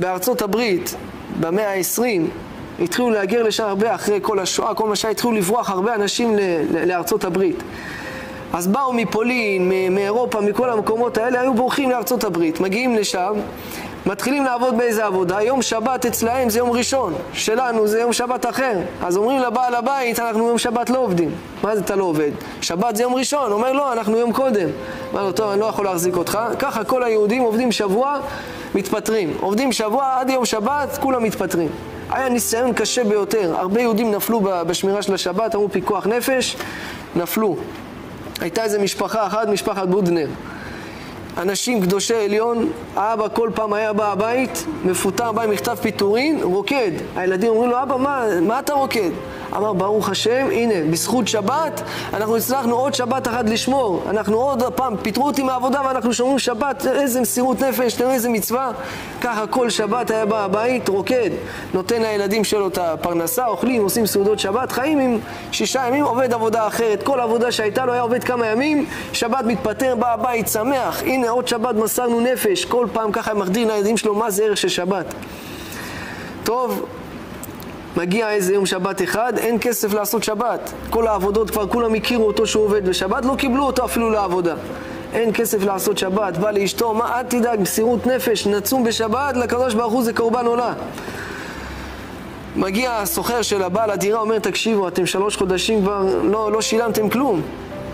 בארצות הברית, במאה ה-20, התחילו להגר לשם הרבה אחרי כל השואה, כל מה שהיה, התחילו לברוח הרבה אנשים לארצות הברית. אז באו מפולין, מאירופה, מכל המקומות האלה, היו בורחים לארצות הברית, מגיעים לשם, מתחילים לעבוד באיזה עבודה, יום שבת אצלהם זה יום ראשון, שלנו זה יום שבת אחר. אז אומרים לבעל הבית, אנחנו יום שבת לא עובדים. מה זה אתה לא עובד? שבת זה יום ראשון. אומר לא, אנחנו יום קודם. אומר לו, טוב, אני לא יכול להחזיק אותך. ככה כל היהודים עובדים שבוע, מתפטרים. עובדים שבוע עד יום שבת, כולם מתפטרים. היה ניסיון קשה ביותר. הרבה יהודים נפלו בשמירה של השבת, אמרו פיקוח נפש, נפלו. הייתה איזו משפחה אחת, משפחת בודנר. אנשים קדושי עליון, האבא כל פעם היה בא הבית, מפוטר, בא עם מכתב פיטורין, רוקד. הילדים אומרים לו, אבא, מה, מה אתה רוקד? אמר, ברוך השם, הנה, בזכות שבת, אנחנו הצלחנו עוד שבת אחת לשמור. אנחנו עוד פעם, פיטרו אותי מהעבודה ואנחנו שומרים שבת, איזה מסירות נפש, תראו איזה מצווה. ככה כל שבת היה בא הבית, רוקד, נותן לילדים שלו את הפרנסה, אוכלים, עושים סעודות שבת, חיים עם שישה ימים, עובד עבודה אחרת. כל עבודה שהייתה לו היה עובד כמה ימים, שבת מתפטר, בא הבית, שמח. הנה, עוד שבת מסרנו נפש. כל פעם ככה מחדיר לילדים שלו מה זה ערך של שבת. טוב, מגיע איזה יום שבת אחד, אין כסף לעשות שבת. כל העבודות כבר כולם הכירו אותו שהוא עובד בשבת, לא קיבלו אותו אפילו לעבודה. אין כסף לעשות שבת, בא לאשתו, מה אל תדאג, מסירות נפש, נצום בשבת, לקדוש ברוך הוא זה קורבן עולה. מגיע הסוחר של הבעל הדירה, אומר, תקשיבו, אתם שלוש חודשים כבר לא, לא שילמתם כלום.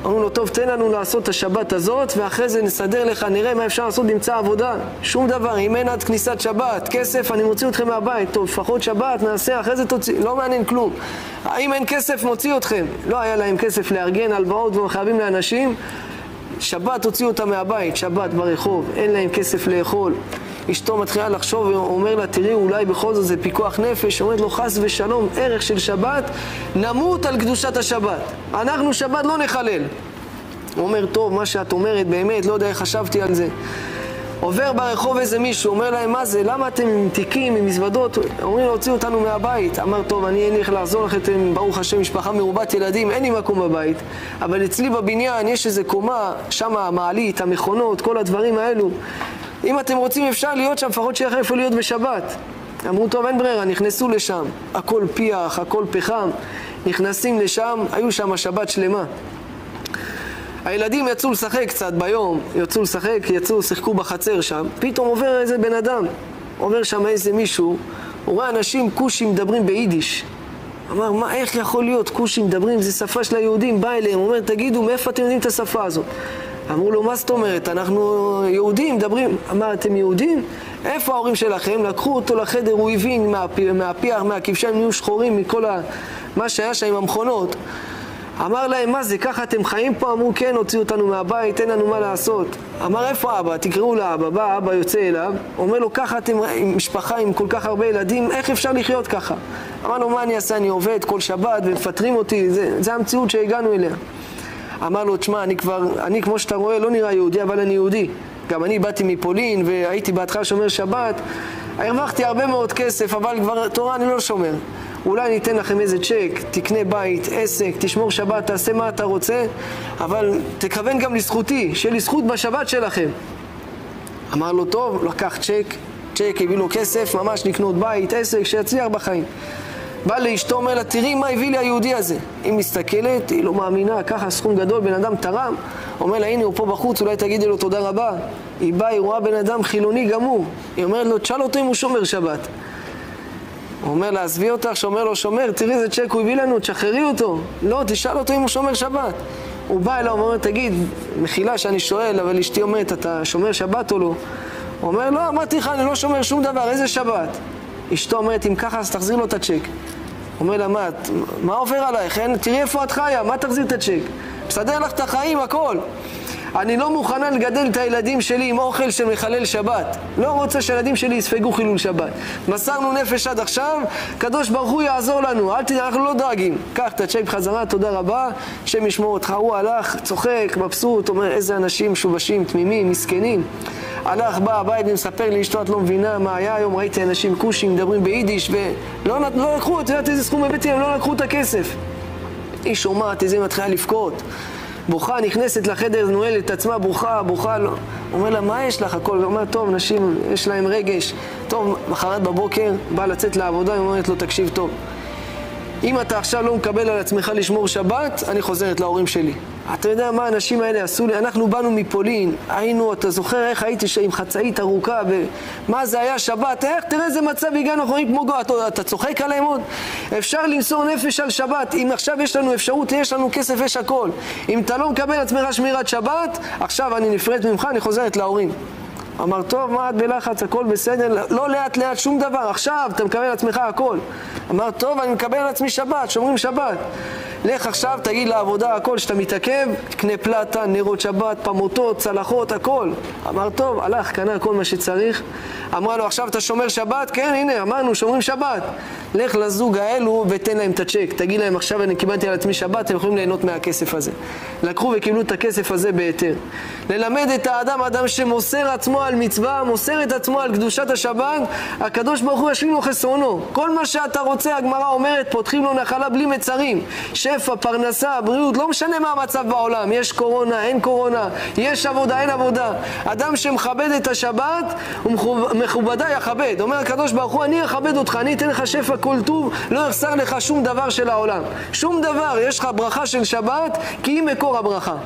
אמרו לו, טוב, תן לנו לעשות את השבת הזאת, ואחרי זה נסדר לך, נראה מה אפשר לעשות, נמצא עבודה. שום דבר, אם אין עד כניסת שבת, כסף, אני מוציא אתכם מהבית. טוב, לפחות שבת, נעשה, אחרי זה תוציא, לא מעניין כלום. האם אין כסף, מוציא אתכם. לא היה להם כסף לארגן הלוואות והם חייבים לאנשים. שבת הוציאו אותם מהבית, שבת ברחוב, אין להם כסף לאכול. אשתו מתחילה לחשוב, אומר לה, תראי, אולי בכל זאת זה פיקוח נפש, אומרת לו, חס ושלום, ערך של שבת, נמות על קדושת השבת. אנחנו שבת לא נחלל. הוא אומר, טוב, מה שאת אומרת, באמת, לא יודע איך חשבתי על זה. עובר ברחוב איזה מישהו, אומר להם, מה זה, למה אתם עם תיקים, עם מזוודות? אומרים הוציאו אותנו מהבית. אמר, טוב, אני אין לי איך לעזור לכם, ברוך השם, משפחה מרובת ילדים, אין לי מקום בבית. אבל אצלי בבניין יש איזה קומה, שם המעלית, המכונות, כל הדברים האלו. אם אתם רוצים אפשר להיות שם, לפחות שיהיה לכם איפה להיות בשבת. אמרו, טוב, אין ברירה, נכנסו לשם, הכל פיח, הכל פחם, נכנסים לשם, היו שם שבת שלמה. הילדים יצאו לשחק קצת ביום, יצאו לשחק, יצאו, שיחקו בחצר שם, פתאום עובר איזה בן אדם, עובר שם איזה מישהו, הוא רואה אנשים כושים מדברים ביידיש. אמר, מה, איך יכול להיות כושים מדברים, זה שפה של היהודים, בא אליהם, אומר, תגידו, מאיפה אתם יודעים את השפה הזאת? אמרו לו, מה זאת אומרת? אנחנו יהודים, מדברים. אמר, אתם יהודים? איפה ההורים שלכם? לקחו אותו לחדר, הוא הבין מהפיח, מהכבשיים, נהיו שחורים מכל ה... מה שהיה שם עם המכונות. אמר להם, מה זה, ככה אתם חיים פה? אמרו, כן, הוציאו אותנו מהבית, אין לנו מה לעשות. אמר, איפה אבא? תקראו לאבא. בא, אבא יוצא אליו, אומר לו, ככה אתם משפחה עם כל כך הרבה ילדים, איך אפשר לחיות ככה? אמר לו, מה אני אעשה? אני עובד כל שבת ומפטרים אותי, זה, זה המציאות שהגענו אליה. אמר לו, תשמע, אני כבר, אני כמו שאתה רואה, לא נראה יהודי, אבל אני יהודי. גם אני באתי מפולין והייתי בהתחלה שומר שבת. הרווחתי הרבה מאוד כסף, אבל כבר תורה אני לא שומר. אולי אני אתן לכם איזה צ'ק, תקנה בית, עסק, תשמור שבת, תעשה מה אתה רוצה, אבל תכוון גם לזכותי, שיהיה לי זכות בשבת שלכם. אמר לו, טוב, לקח צ'ק, צ'ק, הביא לו כסף, ממש לקנות בית, עסק, שיצליח בחיים. בא לאשתו, אומר לה, תראי מה הביא לי היהודי הזה. היא מסתכלת, היא לא מאמינה, ככה סכום גדול, בן אדם תרם. אומר לה, הנה הוא פה בחוץ, אולי תגידי לו תודה רבה. היא באה, היא רואה בן אדם חילוני גמור. היא אומרת לו, תשאל אותו אם הוא שומר שבת. הוא אומר לה, עזבי אותך, שומר לו שומר, תראי איזה צ'ק הוא הביא לנו, תשחררי אותו. לא, תשאל אותו אם הוא שומר שבת. הוא בא אליו, אומר, תגיד, מחילה שאני שואל, אבל אשתי אומרת, אתה שומר שבת או לא? הוא אומר, לא, אמרתי לך, אני לא שומר שום דבר, איזה שבת? אשתו אומרת, אם ככה, אז תחזיר לו את הצ'ק. אומר לה, מה, מה עובר עלייך? אין, תראי איפה את חיה, מה תחזיר את הצ'ק? מסדר לך את החיים, הכל. אני לא מוכנה לגדל את הילדים שלי עם אוכל של מחלל שבת. לא רוצה שהילדים שלי יספגו חילול שבת. מסרנו נפש עד עכשיו, קדוש ברוך הוא יעזור לנו, אל תדאג, אנחנו לא דואגים. קח את הצ'ק בחזרה, תודה רבה, השם ישמור אותך. הוא הלך, צוחק, מבסוט, אומר איזה אנשים משובשים, תמימים, מסכנים. הלך, בא הבית ומספר לאשתו, את לא מבינה מה היה היום, ראיתי אנשים כושים מדברים ביידיש ולא לא לקחו, את יודעת איזה סכום הבאתי, הם לא לקחו את הכסף. היא שומעת, איזה מתחילה לבכות. בוכה, נכנסת לחדר, נועלת את עצמה, בוכה, בוכה, לא. אומר לה, מה יש לך? הכל, אומר, טוב, נשים, יש להם רגש. טוב, מחרת בבוקר, בא לצאת לעבודה, היא אומרת לו, תקשיב טוב. אם אתה עכשיו לא מקבל על עצמך לשמור שבת, אני חוזרת להורים שלי. אתה יודע מה האנשים האלה עשו לי? אנחנו באנו מפולין, היינו, אתה זוכר איך הייתי עם חצאית ארוכה, ומה זה היה שבת? איך, תראה איזה מצב הגענו, אנחנו רואים כמו גו, אתה, אתה צוחק עליהם עוד? אפשר למסור נפש על שבת, אם עכשיו יש לנו אפשרות, יש לנו כסף, יש הכל. אם אתה לא מקבל עצמך שמירת שבת, עכשיו אני נפרד ממך, אני חוזרת להורים. אמר, טוב, מה את בלחץ, הכל בסדר, לא לאט לאט שום דבר, עכשיו אתה מקבל על עצמך הכל. אמר, טוב, אני מקבל על עצמי שבת, שומרים שבת. לך עכשיו, תגיד לעבודה הכל, שאתה מתעכב, קנה פלטה, נרות שבת, פמוטות, צלחות, הכל. אמר, טוב, הלך, קנה כל מה שצריך. אמרה לו, עכשיו אתה שומר שבת? כן, הנה, אמרנו, שומרים שבת. לך לזוג האלו ותן להם את הצ'ק. תגיד להם, עכשיו אני קיבלתי על עצמי שבת, הם יכולים ליהנות מהכסף הזה. לקחו וקיבלו את הכסף הזה בהיתר. ללמד את האדם, אדם שמוסר עצמו על מצווה, מוסר את עצמו על קדושת השבת, הקדוש ברוך הוא ישלים לו חסרונו. כל מה שאתה רוצה, הגמרא אומרת, פותחים לו נחלה בלי מצרים. שפע, פרנסה, בריאות, לא משנה מה המצב בעולם. יש קורונה, אין קורונה, יש עבודה, אין עבודה. אדם שמכבד את השבת, מכובדי יכבד. אומר הקדוש ברוך הוא, אני אכבד אותך, אני אתן לך שפע כל טוב, לא יחסר לך שום דבר של העולם. שום דבר, יש לך ברכה של שבת, כי היא מקור הברכה.